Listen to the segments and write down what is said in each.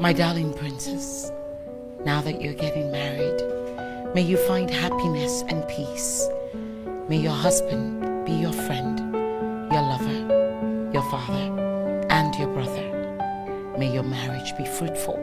My darling princess, now that you're getting married, may you find happiness and peace. May your husband be your friend, your lover, your father, and your brother. May your marriage be fruitful,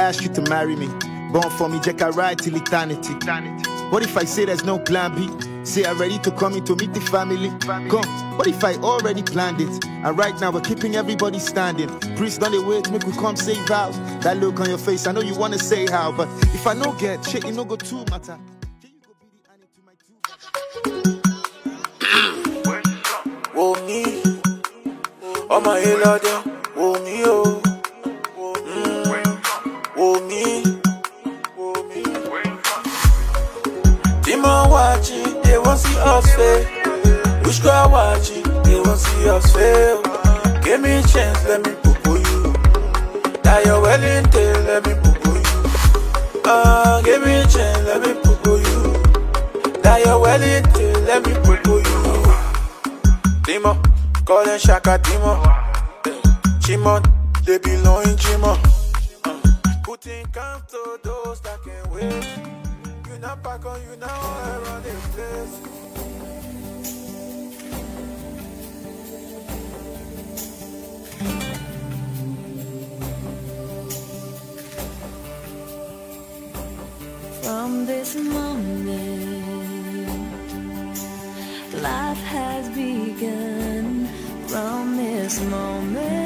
ask you to marry me? Born for me, Jack, I ride till eternity. What if I say there's no plan B? Say I'm ready to come in to meet the family. Come, what if I already planned it? And right now we're keeping everybody standing. Priest on the wait, make we come save vows. That look on your face, I know you wanna say how, but if I no get shit, it no go too matter. You wò mí ọmọ yìí lọ́dọ̀ wò mí o see us fail which crowd watching they wan see us fail give me a chance let me popo you dayo wellington let me popo you uh, give me a chance let me popo you dayo wellington let me popo you. Dimo, call them Shaka Dimo. Chimon, they belong in Chimon. Putting count to those that can wait when I back on you now, I run this place. From this moment, life has begun. From this moment.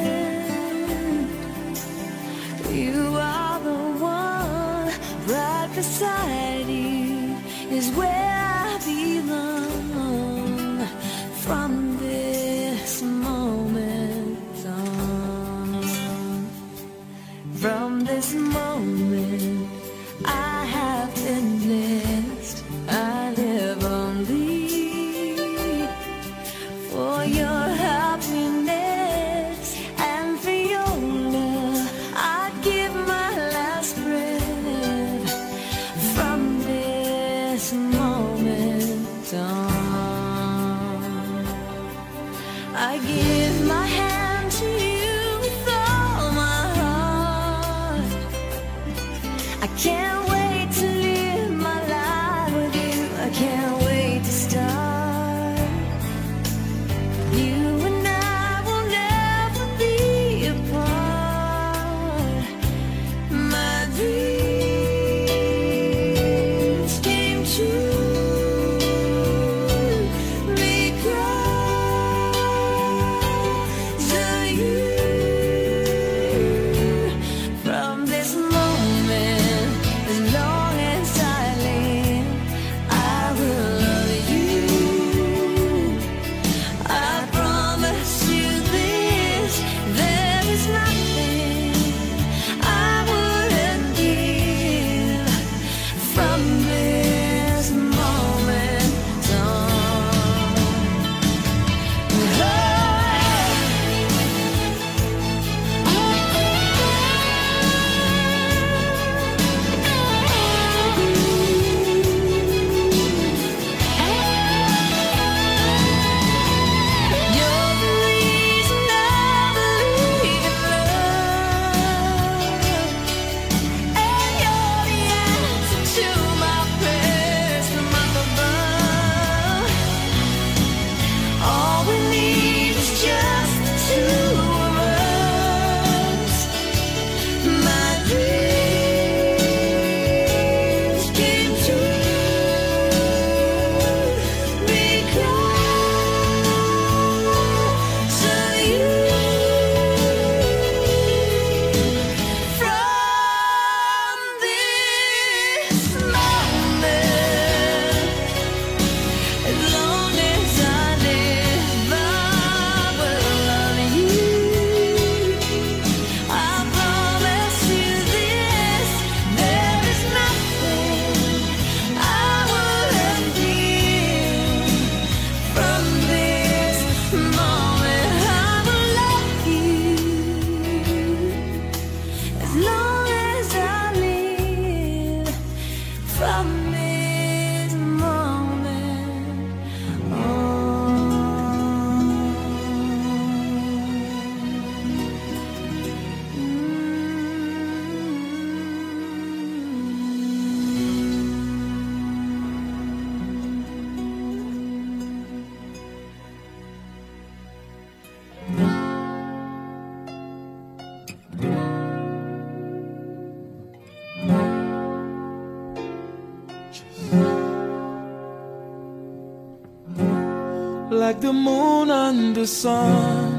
Like the moon and the sun.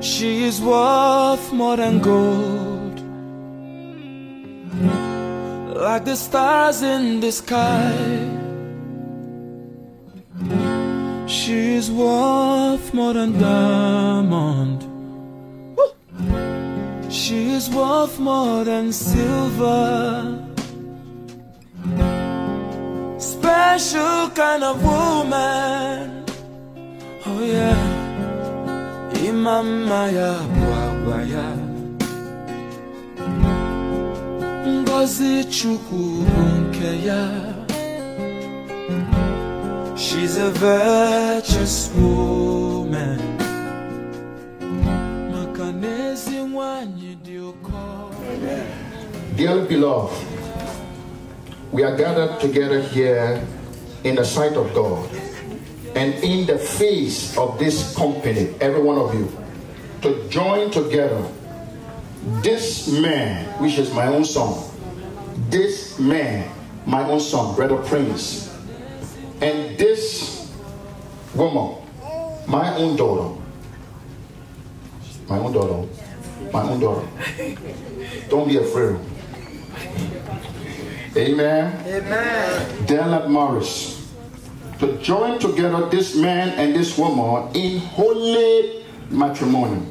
She is worth more than gold, like the stars in the sky. She is worth more than diamond. She is worth more than silver. Special kind of woman. Oh yeah. Imama ya bwagwa ya. Ngozi Chukwu ya. She's a virtuous woman. Maka na ezi nwanyị dị ụkọ. Dearly beloved, we are gathered together here in the sight of God and in the face of this company, every one of you, to join together this man, which is my own son, this man, my own son, Brother Prince, And this woman, my own daughter, my own daughter, my own daughter. Don't be afraid. Amen. Amen. Della Morris. To join together this man and this woman in holy matrimony.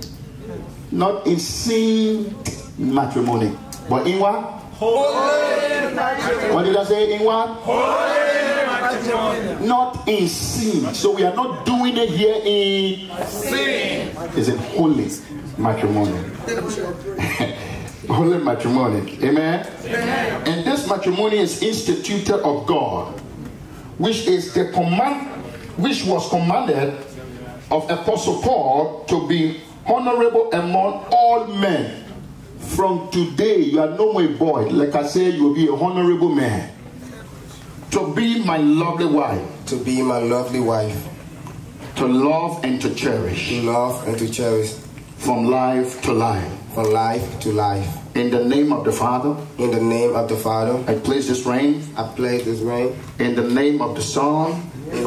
Not in sin matrimony. But in what? Holy matrimony. What did I say? In what? Holy matrimony. Not in sin. So we are not doing it here in sin. It's in holy matrimony. holy matrimony. Amen? And this matrimony is instituted of God, which is the command, which was commanded of Apostle Paul to be honorable among all men. From today, you are no more a boy. Like I said, you will be a honorable man. To be my lovely wife. To be my lovely wife. To love and to cherish. To love and to cherish. From life to life. From life to life. In the name of the Father. In the name of the Father. I place this ring. I place this ring. In the name of the Son. In,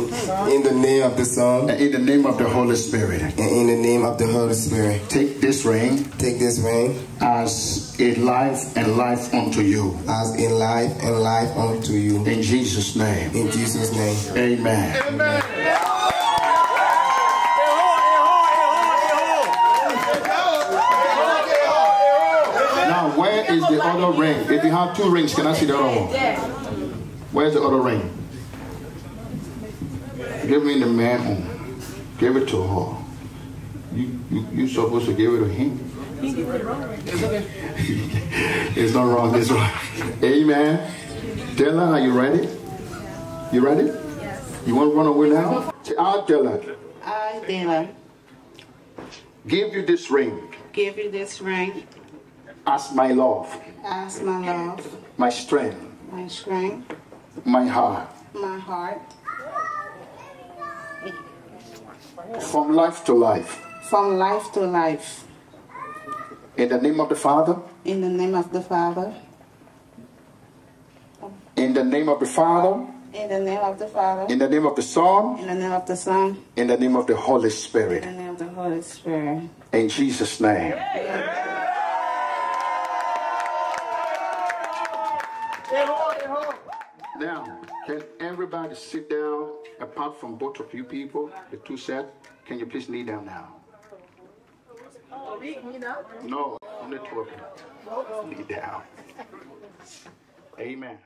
in, the name of the Son. And in the name of the Holy Spirit. And in the name of the Holy Spirit. Take this ring. Take this ring. As a life and life unto you. As in life and life unto you. In Jesus' name. In Jesus' name. Amen. Amen. Now, where is the other ring? If you have two rings, can I see the other one? Where's the other ring? Give me the man. Give it to her. You, you, you supposed to give it to him. it's not wrong. It's right. Amen. Della, are you ready? You ready? Yes. You want to run away now? I, Della. I, Della. Give you this ring. Give you this ring. As my love. As my love. My strength. My strength. My heart. My heart. From life to life. From life to life. In the name of the Father. In the name of the Father. In the name of the Father. In the name of the Father. In the name of the Son. In the name of the Son. In the name of the Holy Spirit. In the name of the Holy Spirit. In Jesus' name. Now, can everybody sit down apart from both of you people, the two set? Can you please kneel down now? No, only two of you. Kneel down. Amen.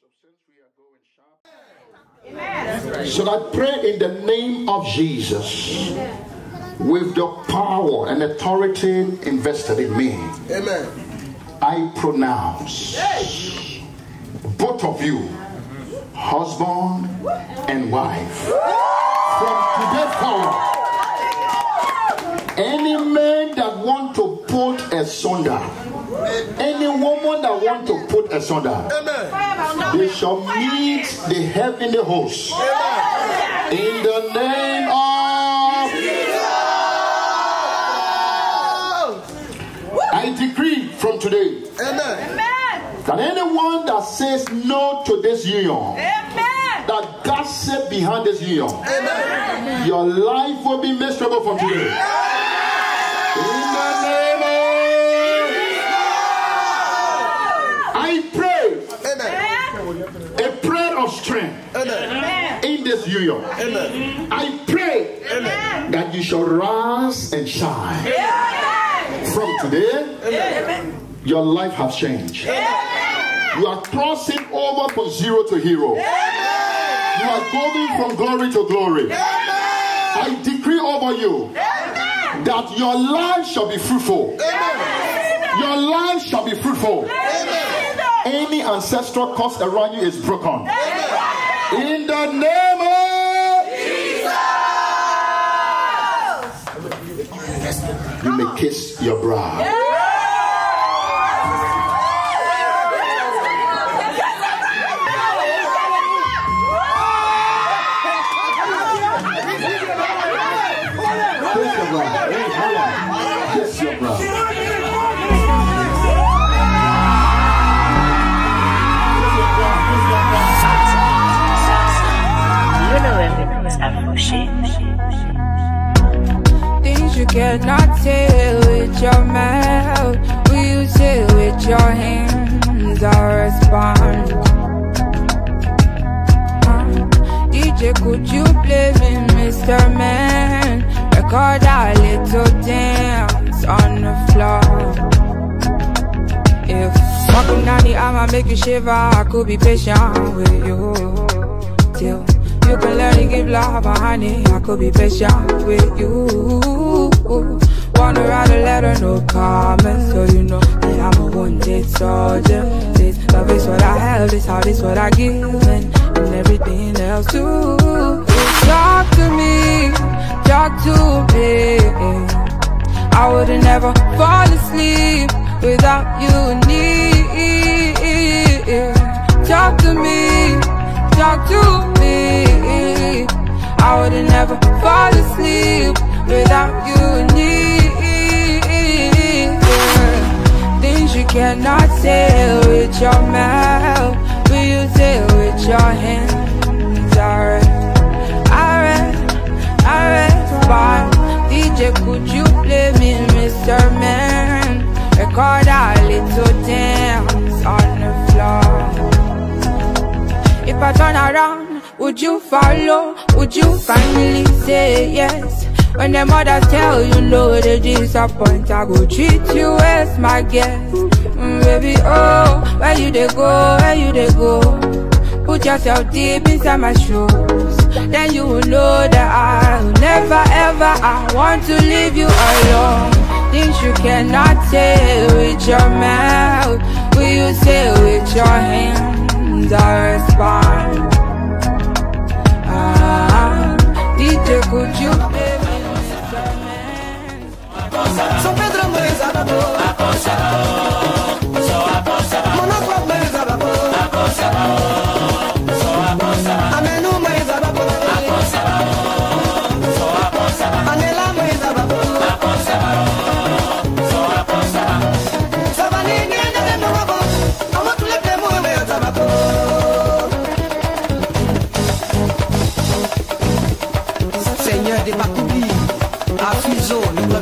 So since we are going sharp, so I pray in the name of Jesus with the power and authority invested in me. Amen. I pronounce both of you, husband and wife, from today forward, any man that want to put asunder, any woman that want to put asunder, they shall meet the heavenly host. In the name of I decree from today Amen. that anyone that says no to this union, Amen. that gossip behind this union, Amen. your life will be miserable from today. In the name of I pray a prayer of strength in this union. Amen. I pray that you shall rise and shine. From today, your life has changed. You are crossing over from zero to hero. You are going from glory to glory. I decree over you that your life shall be fruitful. Your life shall be fruitful. Any ancestral curse around you is broken. In the name of Jesus. you may kiss your brow. Things you cannot tell with your mouth, will you tell with your hands? I respond. Uh, DJ, could you play me, Mr. Man? Record a little dance on the floor. If Makunani I'ma make you shiver, I could be patient with you till you can learn to give love, honey. I could be patient with you. Wanna write a letter, no comments, so you know that I'm a wounded soldier. This love is what I have, this heart is what I give, and, and everything else too. Talk to me, talk to me. I would've never fall asleep without you near. Talk to me, talk to me. I would've never fall asleep without you near. Things you cannot say with your mouth, will you say with your hands? Alright, alright, alright, fine. DJ, could you play me, Mr. Man? Record a little dance on the floor. If I turn around, would you follow? Would you finally say yes? When the mothers tell you no, they disappoint. I go treat you as my guest, mm, baby. Oh, where you they go? Where you they go? Put yourself deep inside my shoes. Then you will know that I'll never ever I want to leave you alone. Things you cannot say with your mouth, will you say with your hands? I respond. São Pedro Amores ababou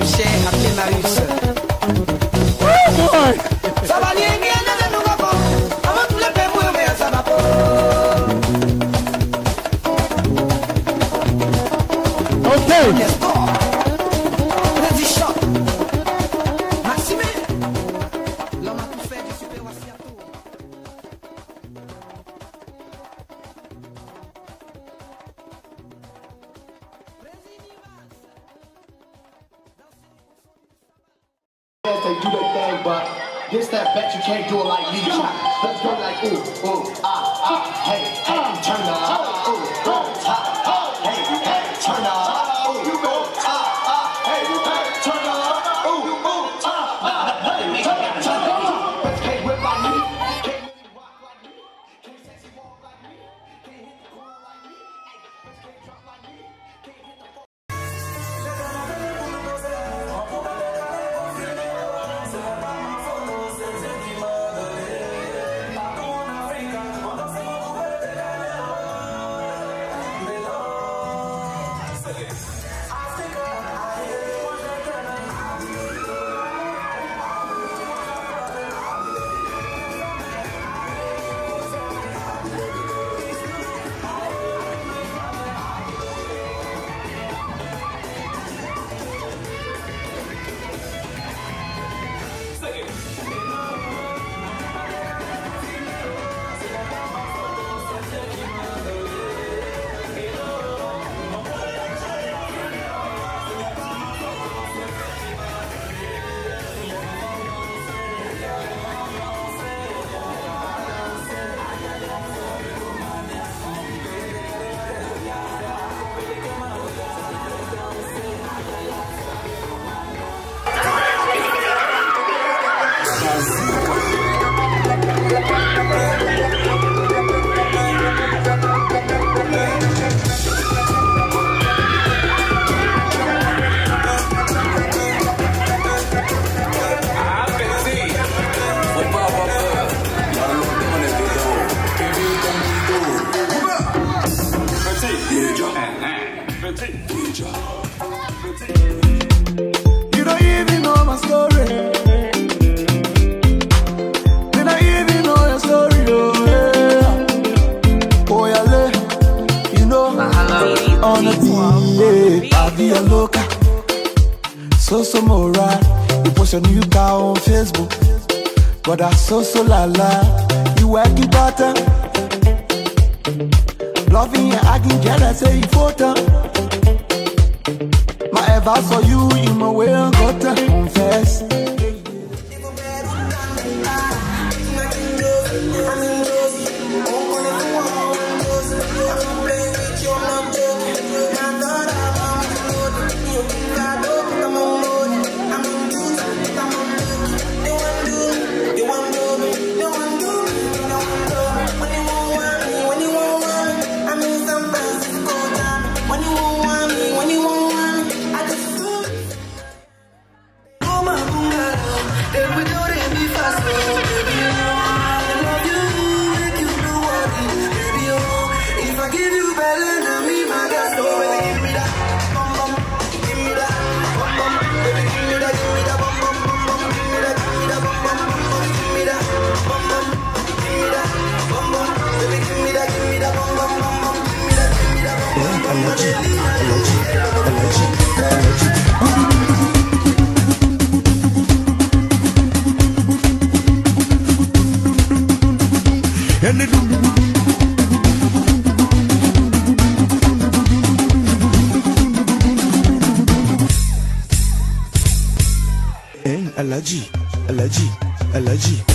Fizo, le club Petit. water. My ever saw you, you my way got to confess. Kendi allergy, allergy.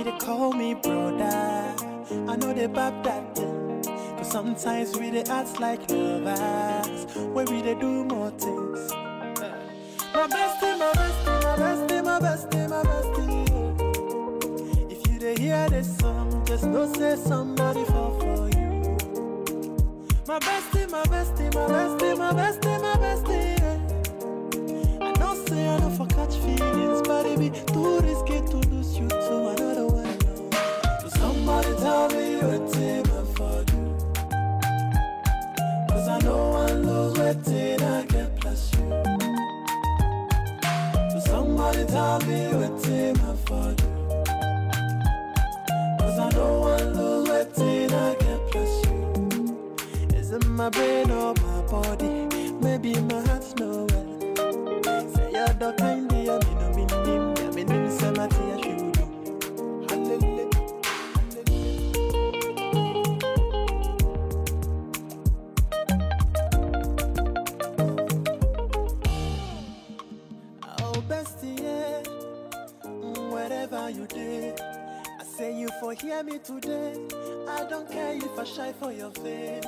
She dey call me brother. I know they bab that thing. Cause sometimes we dey act like lovers. Where we dey do more things. My bestie, my bestie, my bestie, my bestie, my bestie. If you dey hear this song, just know say somebody fall for you. My bestie, my bestie, my bestie, my bestie, my bestie. I know say I know for catch feelings, but it be too risky to lose you to Cause I know I lose what I get plus you. It my brain or my body? Maybe my heart's no well. Say you're the kind you did, I say you for hear me today. I don't care if I shy for your face.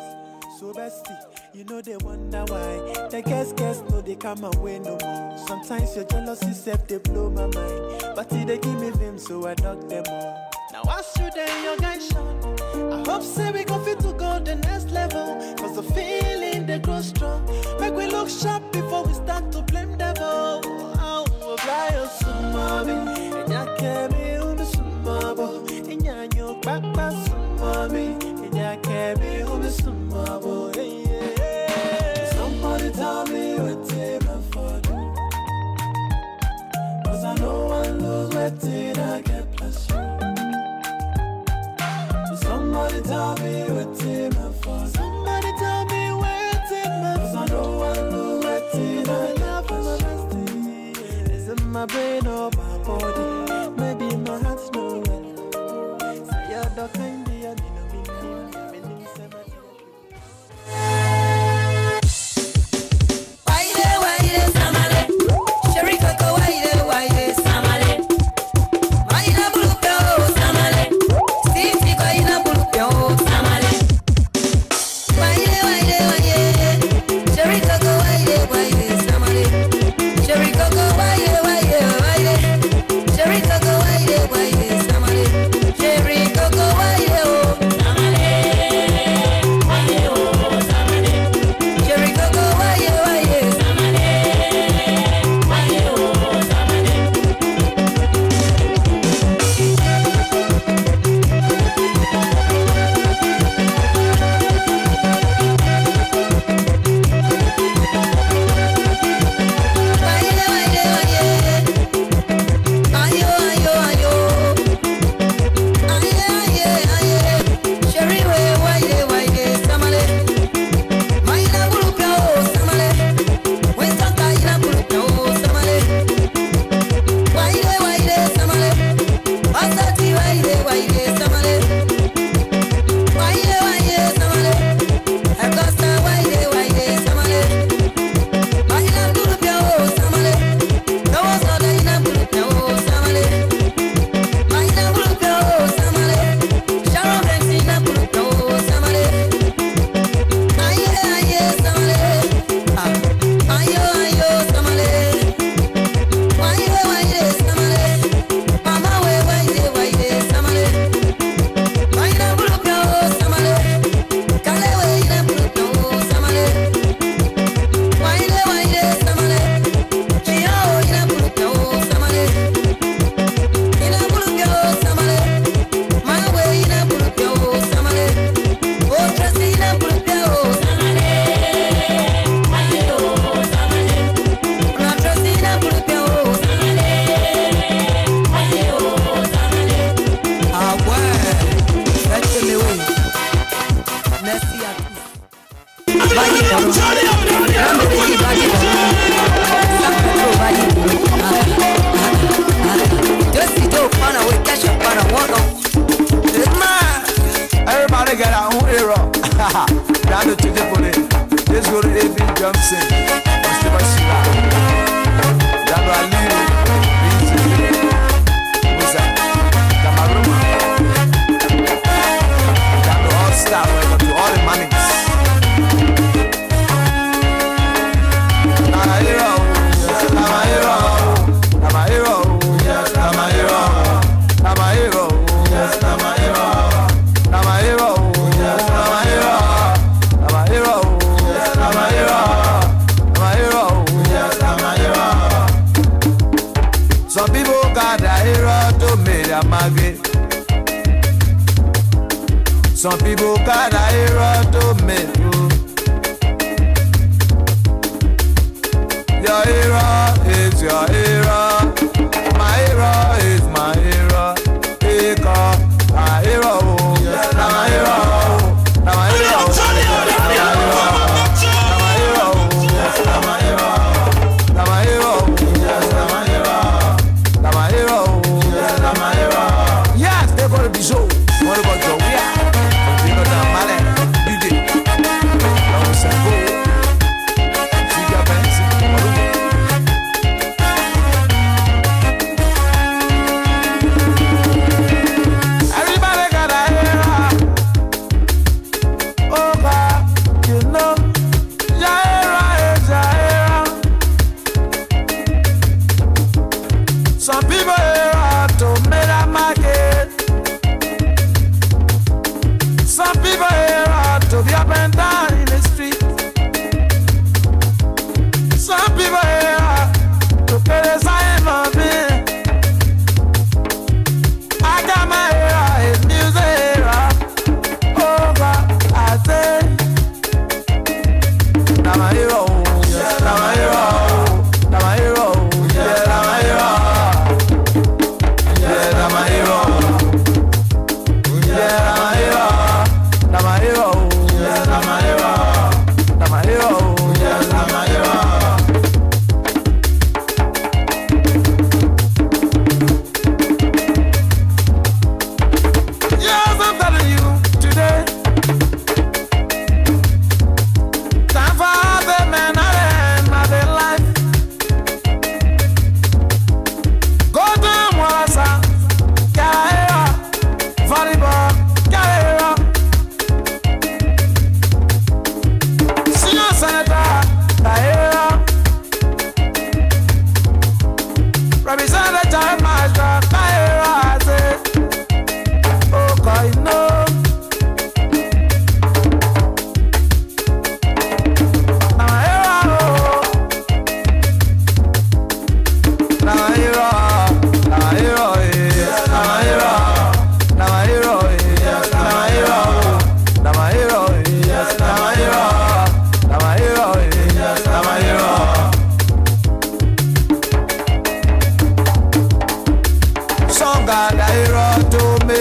So, bestie, you know they wonder why. The guess, guess, no, they come away no more. Sometimes your jealousy self, they blow my mind. But they give me vim, so I knock them all. Now, I shoot in your guys shot. I hope say we go fit to go the next level. Cause the feeling they grow strong. Make we look sharp before we start to blame devil. Oh, fly us mommy. Somebody tell me what they for do. Cause I know I lose did I get plus somebody tell me what did I did I Cause I know I lose did I get plus. Is it my brain or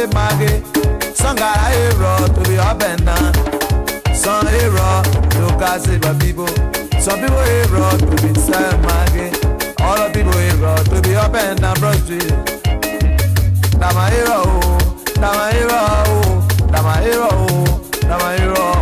e mage sangara e raw to be up and down. Some e raw to kasi ba people. Some people e raw to be sell mage all the people e raw to be up and down broad street. Dama e raw o dama e raw o dama e raw o dama e raw.